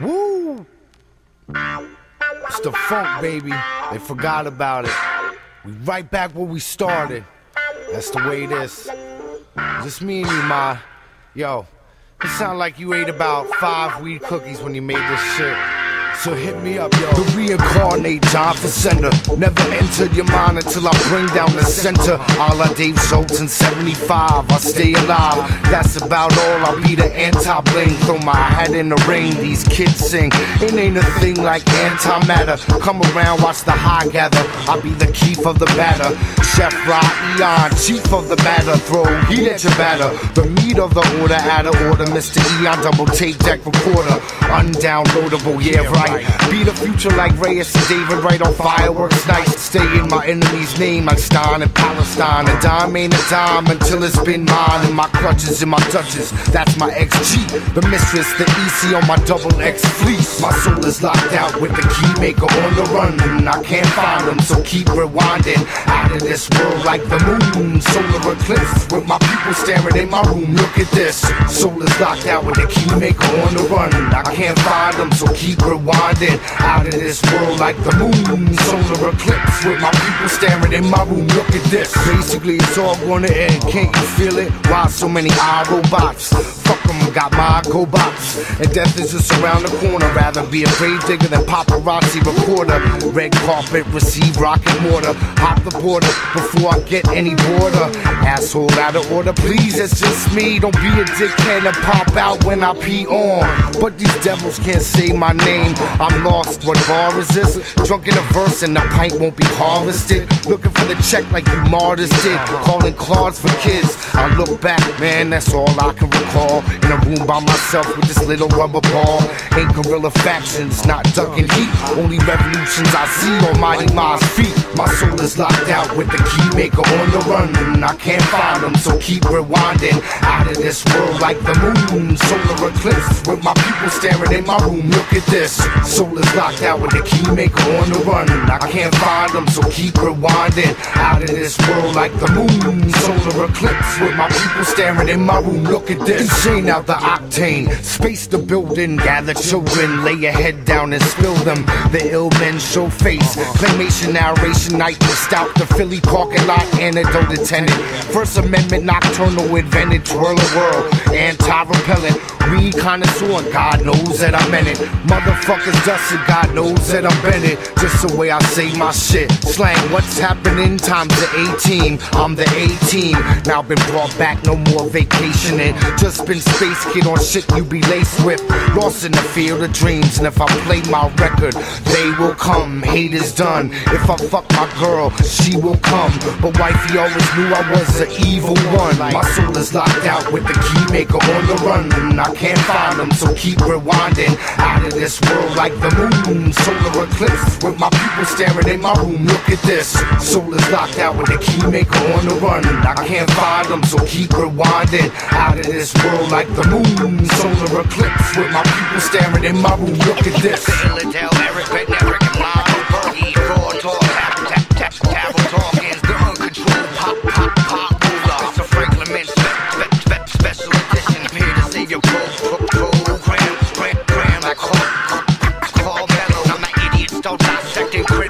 Woo! It's the funk, baby. They forgot about it. We right back where we started. That's the way it is. Just me and you, Ma. Yo, it sound like you ate about five weed cookies when you made this shit. So hit me up, yo. The reincarnate John Facenda. Never entered your mind until I bring down the center. A la Dave Schultz in 75. I stay alive. That's about all. I'll be the anti-bling. Throw my hat in the ring. These kids sing. It ain't a thing like antimatter. Come around, watch the high gather. I'll be the keef of the batter. Chef Ra Eon, chief of the batter. Throw heat at your batter. The meat of the order, out of order. Mr. Eon, double tape deck recorder. Undownloadable, yeah, right. Be the future like Reyes and David, right on fireworks night. Stay in my enemy's name like Stein and Palestine. A dime ain't a dime until it's been mine. And my crutches and my touches, that's my XG. The mistress, the EC on my double X fleece. My soul is locked out with the key maker on the run. And I can't find them, so keep rewinding. Out of this world like the moon. Solar eclipse with my people staring in my room. Look at this. Soul is locked out with the key maker on the run. I can't find them, so keep rewinding. Out of this world like the moon. Solar eclipse with my people staring in my room. Look at this. Basically, it's all gonna end. Can't you feel it? Why so many iRobots? Fuck got my go box. And death is just around the corner. Rather be a grave digger than paparazzi reporter. Red carpet, receive rocket mortar. Hop the border before I get any border. Asshole out of order, please. It's just me. Don't be a dickhead and pop out when I pee on. But these devils can't say my name. I'm lost. What bar is this? Drunk in a verse and the pint won't be harvested. Looking for the check like you martyrs did. Calling Claudes for kids. I look back, man, that's all I can recall. In a room by myself with this little rubber ball. Ain't guerrilla factions, not ducking heat. Only revolutions I see on Mighty Mi's feet. My soul is locked out with the key maker on the run. And I can't find them, so keep rewinding. Out of this world like the moon. Solar eclipse with my people staring in my room. Look at this. Soul is locked out with the key maker on the run. I can't find them, so keep rewinding. Out of this world like the moon. Solar eclipse with my people staring in my room. Look at this. Insane out the octane. Space the building. Gather children. Lay your head down and spill them. The ill men show face. Claymation narration. Night stout. The Philly parking lot. Antidote attendant. First Amendment nocturnal advantage. Twirl a world. Anti-repellent. Weed connoisseur. God knows that I meant it. Motherfuckers dusted. God knows that I'm Bennett. Just the way I say my shit. Slang. What's happening? Times the 18. I'm the 18. Now been brought back. No more vacationing. Just been space kid on shit you be laced with. Lost in the field of dreams. And if I play my record, they will come. Hate is done. If I fuck my girl, she will come. But wifey always knew I was an evil one. My soul is locked out with the key maker on the run. And I can't find them, so keep rewinding. Out of this world like the moon. Solar eclipse with my people staring in my room. Look at this. Soul is locked out with the key maker on the run. I can't find them, so keep rewinding. Out of this world like the moon. Solar eclipse with my people staring in my room. Look at this. so top second.